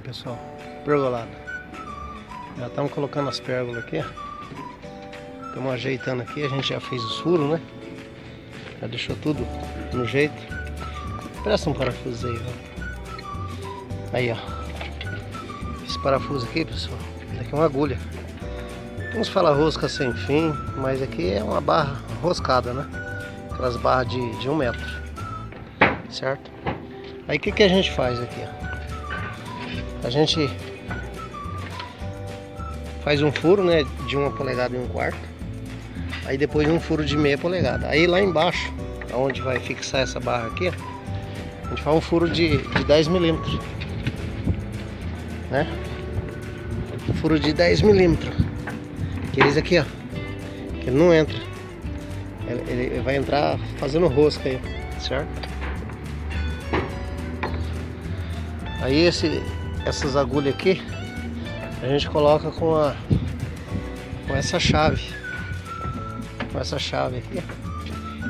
Aí pessoal, pergolada. Já estamos colocando as pérgolas aqui. Estamos ajeitando aqui, a gente já fez os furos, né? Já deixou tudo no jeito. Presta um parafuso aí, ó. Aí, ó. Esse parafuso aqui, pessoal, isso aqui é uma agulha. Uns falam rosca sem fim, mas aqui é uma barra roscada, né? Aquelas barras de, de um metro. Certo? Aí o que, que a gente faz aqui, ó? A gente faz um furo, né, de uma polegada e um quarto. Aí depois um furo de meia polegada. Aí lá embaixo, onde vai fixar essa barra aqui, a gente faz um furo de, de 10 milímetros, né? Um furo de 10 milímetros. Que é aqui, ó, que ele não entra. Ele, ele vai entrar fazendo rosca aí, certo? Aí esse essas agulhas aqui a gente coloca com a com essa chave. Com essa chave aqui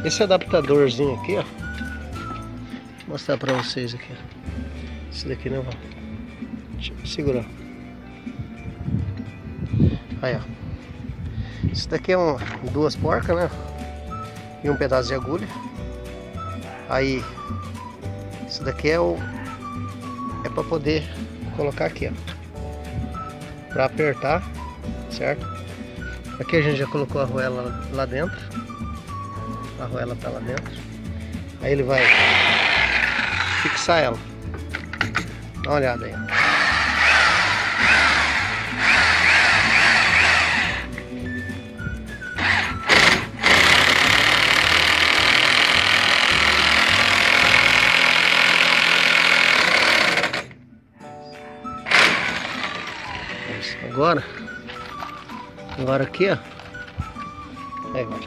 esse adaptadorzinho aqui ó. Vou mostrar para vocês aqui esse daqui não vai segurar. Aí ó. Isso daqui é um, duas porcas né? E um pedaço de agulha. Aí isso daqui é o é para poder colocar aqui, ó. Pra apertar, certo? Aqui a gente já colocou a arruela lá dentro. A arruela tá lá dentro. Aí ele vai fixar ela. Dá uma olhada aí. Agora, agora aqui, ó. Aí, vai.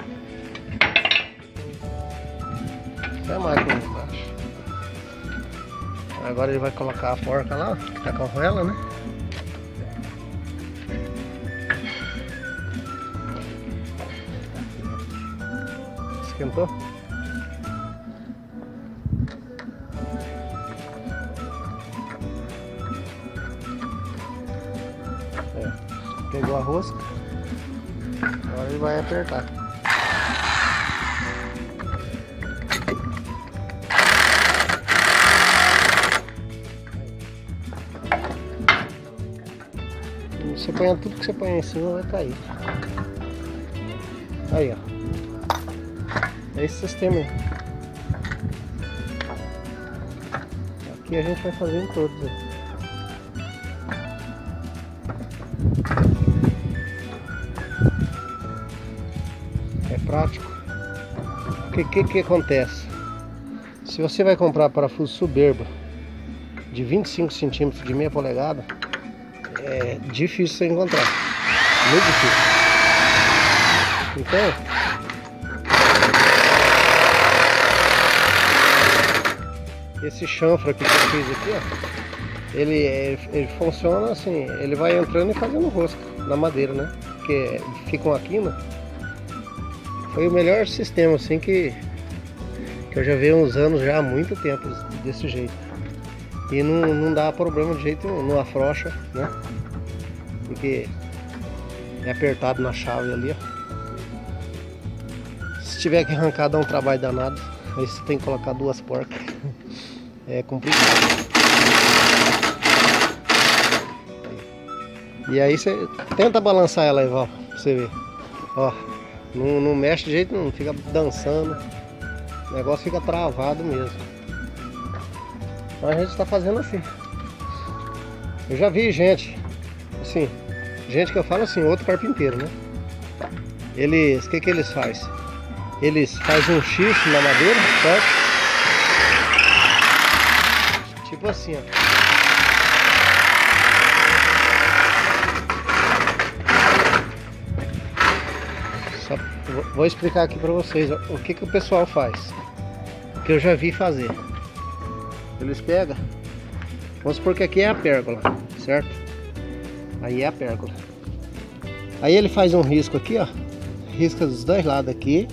Tem a máquina embaixo. Agora ele vai colocar a porca lá, que tá com a arruela, né? Esquentou? A rosca. Agora ele vai apertar. Você põe tudo que você põe em cima vai cair. Aí ó. É esse sistema aí. Aqui a gente vai fazer em todos. Prático. O que, que, que acontece? Se você vai comprar parafuso soberba de 25 centímetros de meia polegada, é difícil você encontrar. Muito difícil. Então, esse chanfro aqui que eu fiz aqui, ó, ele, ele funciona assim, ele vai entrando e fazendo rosca na madeira, né? Porque fica uma quina foi o melhor sistema assim que, que eu já venho usando já há muito tempo desse jeito. E não, não dá problema de jeito não afrouxa, né? Porque é apertado na chave ali, ó. Se tiver que arrancar dá um trabalho danado. Aí você tem que colocar duas porcas. É complicado. E aí você tenta balançar ela aí, Val, pra você ver. Ó, não, não mexe de jeito nenhum, fica dançando. O negócio fica travado mesmo. A gente está fazendo assim. Eu já vi gente, assim, gente que eu falo assim, outro carpinteiro, né? Eles, o que que eles fazem? Eles fazem um X na madeira, certo? Tipo assim, ó. Vou explicar aqui para vocês o que, que o pessoal faz. Que eu já vi fazer. Eles pegam, vamos supor que aqui é a pérgola, certo? Aí é a pérgola. Aí ele faz um risco aqui, ó. Risca dos dois lados aqui.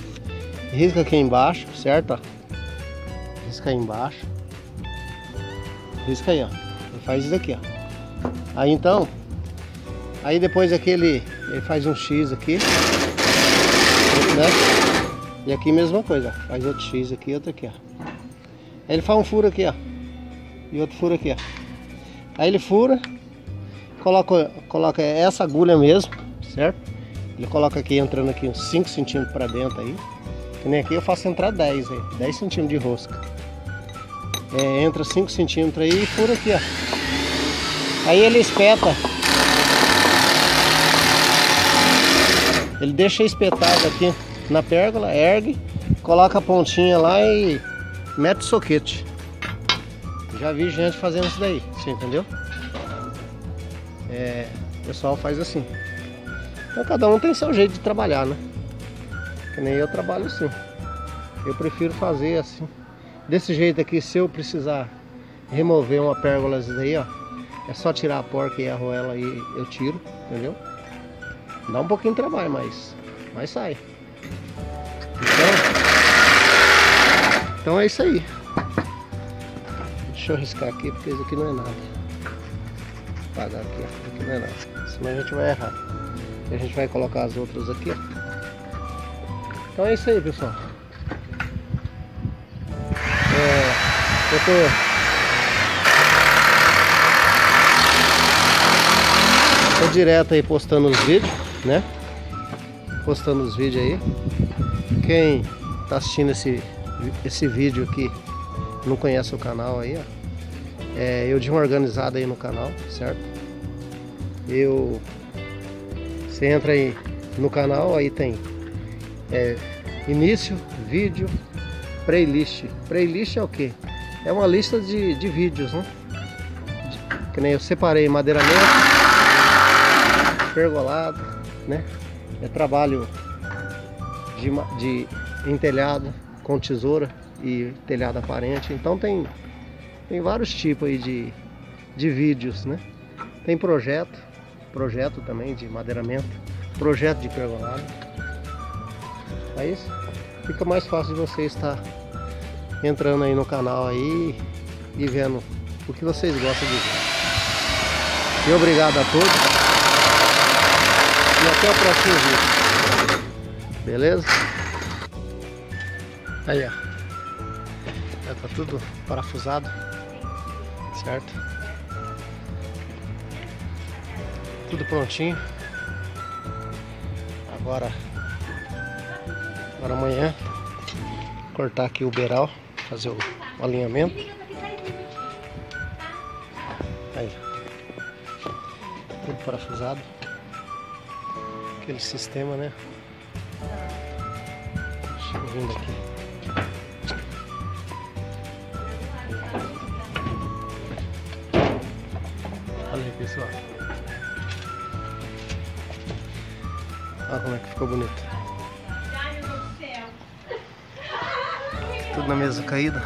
Risca aqui embaixo, certo? Risca aí embaixo. Risca aí, ó. Ele faz isso aqui, ó. Aí então, aí depois aqui ele, ele faz um X aqui, né? E aqui mesma coisa, faz outro X aqui, outro aqui, ó. Aí ele faz um furo aqui, ó. E outro furo aqui, ó. Aí ele fura, coloca, coloca essa agulha mesmo, certo? Ele coloca aqui entrando aqui uns 5 centímetros para dentro aí. Que nem aqui eu faço entrar 10 aí, 10 centímetros de rosca. É, entra 5 centímetros aí e fura aqui, ó. Aí ele espeta. Ele deixa espetado aqui na pérgola, ergue, coloca a pontinha lá e mete o soquete. Já vi gente fazendo isso daí, você entendeu? É, o pessoal faz assim. Então cada um tem seu jeito de trabalhar, né? Que nem eu trabalho assim. Eu prefiro fazer assim. Desse jeito aqui, se eu precisar remover uma pérgola daí, ó. É só tirar a porca e a arruela e eu tiro, entendeu? Dá um pouquinho de trabalho, mas, mas sai. Então, então é isso aí. Deixa eu riscar aqui porque isso aqui não é nada. Vou apagar aqui, isso aqui não é nada. Senão a gente vai errar. E a gente vai colocar as outras aqui. Então é isso aí, pessoal. É, eu tô tô direto aí postando os vídeos, né? Postando os vídeos aí. Quem tá assistindo esse, esse vídeo aqui não conhece o canal aí, ó. É, eu de uma organizada aí no canal, certo? Eu você entra aí no canal, aí tem é, início, vídeo, playlist. Playlist é o que? É uma lista de, de vídeos, né? Que nem eu separei madeiramento, pergolado, né? É trabalho de, de em telhado com tesoura e telhado aparente. Então tem, tem vários tipos aí de, de vídeos, né? Tem projeto, projeto também de madeiramento, projeto de pergolado. Aí fica mais fácil de você estar entrando aí no canal aí e vendo o que vocês gostam de ver. E obrigado a todos. E até o próximo vídeo. Beleza? Aí, ó. Já tá tudo parafusado. Certo? Tudo prontinho. Agora Agora amanhã cortar aqui o beiral, fazer o alinhamento. Aí. Tudo parafusado. Aquele sistema, né? Deixa eu vindo aqui. Olha aí, pessoal. Olha como é que ficou bonito. Tudo na mesa caída.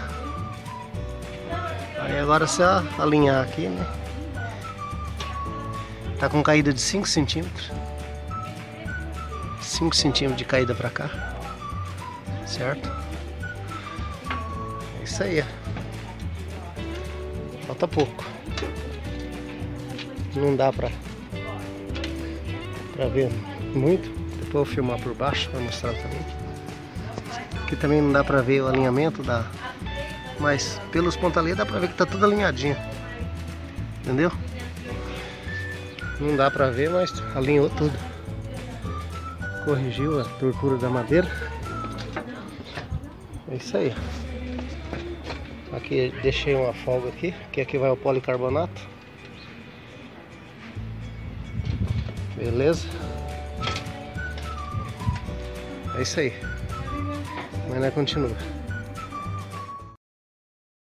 Aí agora é só alinhar aqui, né? Tá com caída de 5 centímetros. 5 centímetros de caída pra cá. Certo? É isso aí, Falta pouco. Não dá pra, pra ver muito. Depois eu vou filmar por baixo pra mostrar também. Aqui também não dá pra ver o alinhamento da... Mas pelos pontalês dá pra ver que tá tudo alinhadinho. Entendeu? Não dá pra ver, mas alinhou tudo. Corrigiu a tortura da madeira. É isso aí. Aqui deixei uma folga aqui, que aqui vai o policarbonato. Beleza? É isso aí. Mas não continua.